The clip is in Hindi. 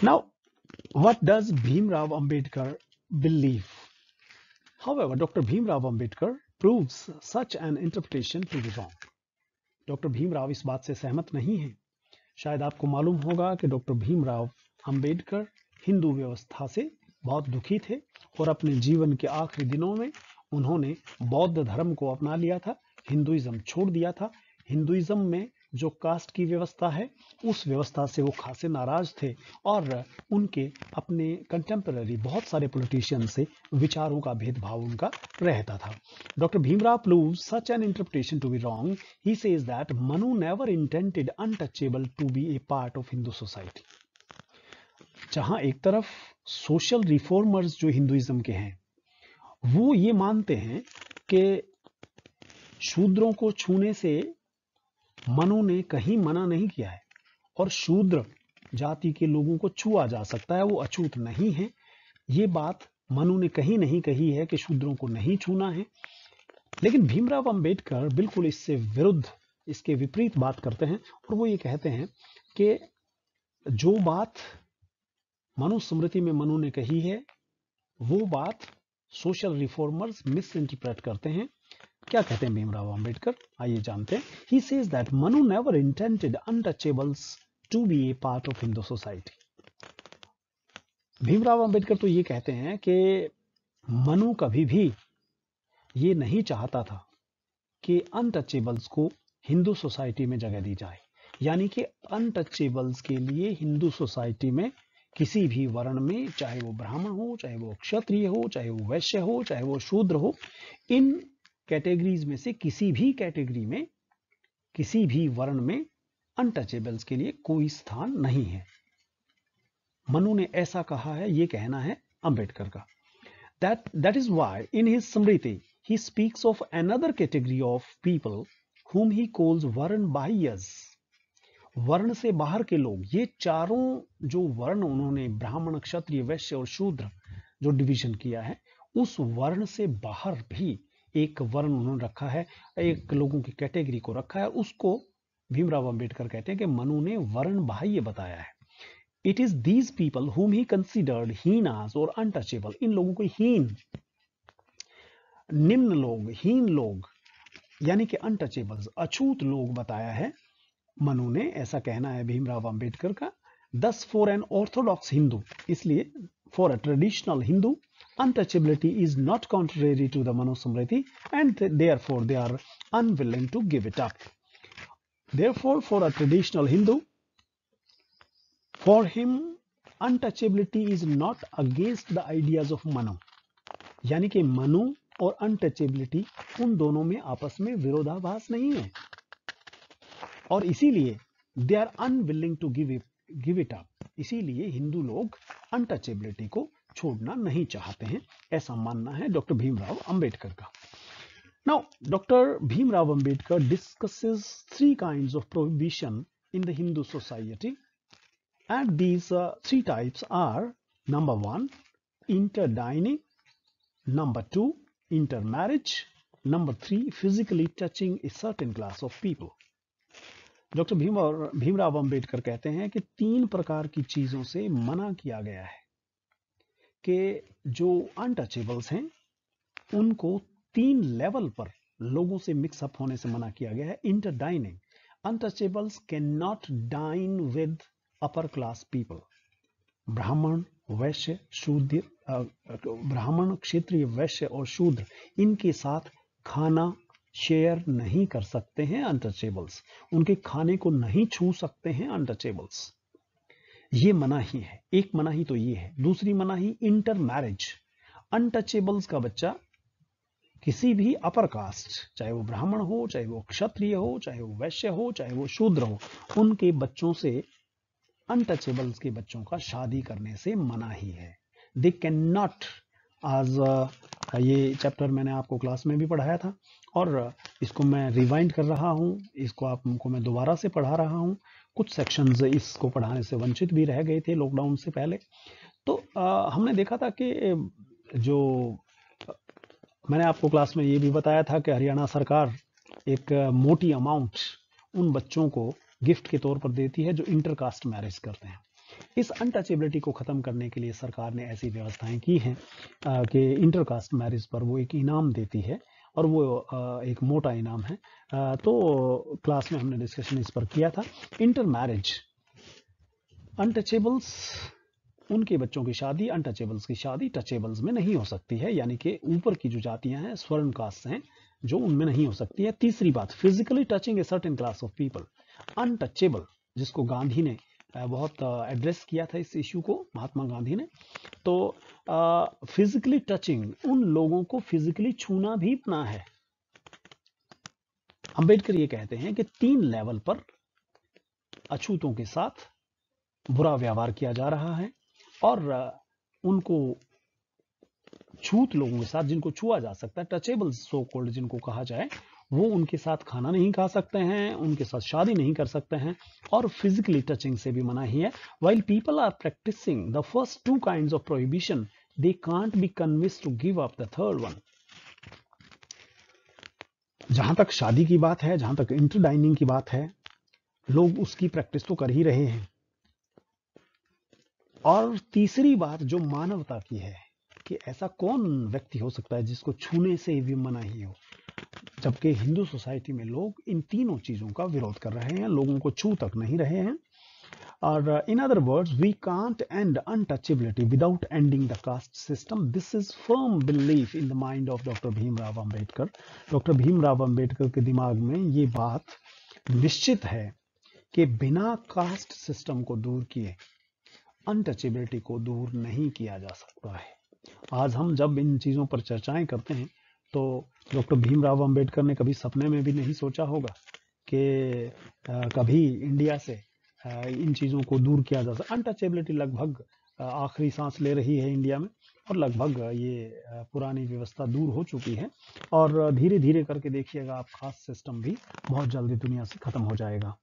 Now, what does Bhimrao Ambedkar believe? However, Dr. Bhimrao Ambedkar proves such an interpretation to be wrong. Doctor Bhimrao इस बात से सहमत नहीं है शायद आपको मालूम होगा कि डॉक्टर भीमराव अंबेडकर हिंदू व्यवस्था से बहुत दुखी थे और अपने जीवन के आखिरी दिनों में उन्होंने बौद्ध धर्म को अपना लिया था हिंदुइज्म छोड़ दिया था हिंदुइज्म में जो कास्ट की व्यवस्था है, उस व्यवस्था से वो खासे नाराज़ थे और उनके अपने कंटेम्पररी बहुत सारे पोलिटिशियन से विचारों का भेदभाव उनका रहता था। Doctor Bhimrao prove such an interpretation to be wrong he says that Manu never intended untouchable to be a part of Hindu society जहाँ एक तरफ़ सोशल रिफॉर्मर्स जो हिंदुइज्म के हैं, वो ये मानते हैं कि शूद्रों को छूने से मनु ने कहीं मना नहीं किया है और शूद्र जाति के लोगों को छुआ जा सकता है, वो अछूत नहीं है। ये बात मनु ने कहीं नहीं कही है कि शूद्रों को नहीं छूना है। लेकिन भीमराव अंबेडकर बिल्कुल इससे विरुद्ध, इसके विपरीत बात करते हैं और वो ये कहते हैं कि जो बात मनुस्मृति में मनु ने कही है, वो बात सोशल रिफॉर्मर्स मिस इंटरप्रेट करते हैं। क्या कहते हैं भीमराव अंबेडकर? आइए जानते हैं। He says that Manu never intended untouchables to be a part of Hindu society Bhimrao Ambedkar तो ये कहते हैं कि मनु कभी भी ये नहीं चाहता था कि अनटचेबल्स को हिंदू सोसाइटी में जगह दी जाए। यानी कि अनटचेबल्स के लिए हिंदू सोसाइटी में किसी भी वर्ण में, चाहे वो ब्राह्मण हो, चाहे वो क्षत्रिय हो, चाहे वो वैश्य हो, चाहे वो शूद्र हो, इन कैटेगरीज में से किसी भी कैटेगरी में, किसी भी वर्ण में अनटचेबल्स के लिए कोई स्थान नहीं है। मनु ने ऐसा कहा है, ये कहना है अंबेडकर का। That that is why in his Smriti he speaks of another category of people whom he calls वर्ण बाह्यस वर्ण से बाहर के लोग, ये चारों जो वर्ण उन्होंने, ब्राह्मण, क्षत्रिय, वैश्य और शूद्र जो डिवीज़न किया है, उस वर्ण से बाहर भी एक वर्ण उन्होंने रखा है, एक लोगों की कैटेगरी को रखा है, उसको भीमराव अंबेडकर कहते हैं कि मनु ने वर्ण बाह्य बताया है। It is these people whom he considered हीनास और अनटचेबल इन लोगों को हीन, निम्न लोग, हीन लोग, यानी कि अनटचेबल्स अछूत लोग बताया है। मनु ने ऐसा कहना है भीमराव अंबेडकर का दस फॉर एन ऑर्थोडॉक्स हिंदू इसलिए for a traditional Hindu untouchability is not contrary to the Manusmriti and th therefore they are unwilling to give it up. Therefore, for a traditional Hindu, for him, untouchability is not against the ideas of Manu. यानी कि मनु और अनटचेबिलिटी उन दोनों में आपस में विरोधाभास नहीं है और इसीलिए they are unwilling to give give it up इसीलिए हिंदू लोग अनटचेबिलिटी को छोड़ना नहीं चाहते हैं, ऐसा मानना है डॉक्टर भीमराव अंबेडकर का। Now doctor Bhimrao Ambedkar discusses three kinds of prohibition in the Hindu society and these three types are number one inter dining number two inter marriage number three physically touching a certain class of people doctor Bhim और भीमराव अंबेडकर कहते हैं कि तीन प्रकार की चीज़ों से मना किया गया है कि जो अनटचेबल्स हैं, उनको तीन लेवल पर लोगों से मिक्सअप होने से मना किया गया है। Inter dining untouchables can not dine with upper class people Brahmin, Vaishya, Shudra ब्राह्मण क्षेत्रीय वैश्य और शूद्र, इनके साथ खाना शेयर नहीं कर सकते हैं अनटचेबल्स उनके खाने को नहीं छू सकते हैं अनटचेबल्स ये मनाही है एक मनाही तो ये है। दूसरी मनाही इंटर मैरिज अनटचेबल्स का बच्चा किसी भी अपर कास्ट चाहे वो ब्राह्मण हो, चाहे वो क्षत्रिय हो, चाहे वो वैश्य हो, चाहे वो शूद्र हो, उनके बच्चों से अनटचेबल्स के बच्चों का शादी करने से मना ही है। दे कैन नॉट आज ये चैप्टर मैंने आपको क्लास में भी पढ़ाया था और इसको मैं रिवाइंड कर रहा हूँ इसको आपको मैं दोबारा से पढ़ा रहा हूँ। कुछ सेक्शंस इसको पढ़ाने से वंचित भी रह गए थे लॉकडाउन से पहले। तो आ, हमने देखा था कि जो मैंने आपको क्लास में ये भी बताया था कि हरियाणा सरकार एक मोटी अमाउंट उन बच्चों को गिफ्ट के तौर पर देती है जो इंटरकास्ट मैरिज करते हैं। इस अनटचेबिलिटी को ख़त्म करने के लिए सरकार ने ऐसी व्यवस्थाएँ की हैं कि इंटरकास्ट मैरिज पर वो एक इनाम देती है और वो एक मोटा इनाम है। तो क्लास में हमने डिस्कशन इस पर किया था। इंटर मैरिज अनटचेबल्स उनके बच्चों की शादी अनटचेबल्स की शादी टचेबल्स में नहीं हो सकती है। यानी कि ऊपर की जो जातियाँ हैं, स्वर्ण कास्ट हैं, जो उनमें नहीं हो सकती है। तीसरी बात physically touching a certain class of people untouchable जिसको गांधी ने बहुत एड्रेस किया था इस इश्यू को, महात्मा गांधी ने। तो फिजिकली टचिंग उन लोगों को फिजिकली छूना भी अपना है। अंबेडकर ये कहते हैं कि तीन लेवल पर अछूतों के साथ बुरा व्यवहार किया जा रहा है और उनको छूत लोगों के साथ जिनको छुआ जा सकता है टचेबल सो कोल्ड जिनको कहा जाए वो उनके साथ खाना नहीं खा सकते हैं, उनके साथ शादी नहीं कर सकते हैं और फिजिकली टचिंग से भी मना ही है। While people are practising the first two kind of prohibition they can't be convince to give up the third one जहाँ तक शादी की बात है, जहाँ तक इंटर डाइनिंग की बात है, लोग उसकी प्रैक्टिस तो कर ही रहे हैं। और तीसरी बात जो मानवता की है कि ऐसा कौन व्यक्ति हो सकता है जिसको छूने से भी मनाही हो? जबकि हिंदू सोसाइटी में लोग इन तीनों चीज़ों का विरोध कर रहे हैं, लोगों को छू तक नहीं रहे हैं। और in other words we can't end untouchability without ending the caste system this is firm belief in the mind of doctor Bhimrao Ambedkar doctor Bhimrao Ambedkar के दिमाग में ये बात निश्चित है कि बिना कास्ट सिस्टम को दूर किए अनटचेबिलिटी को दूर नहीं किया जा सकता है। आज हम जब इन चीज़ों पर चर्चाएँ करते हैं तो डॉक्टर भीमराव अंबेडकर ने कभी सपने में भी नहीं सोचा होगा कि कभी इंडिया से इन चीज़ों को दूर किया जा सकता अनटचेबिलिटी लगभग आखिरी सांस ले रही है इंडिया में और लगभग ये पुरानी व्यवस्था दूर हो चुकी है। और धीरे धीरे करके देखिएगा आप खास सिस्टम भी बहुत जल्दी दुनिया से ख़त्म हो जाएगा।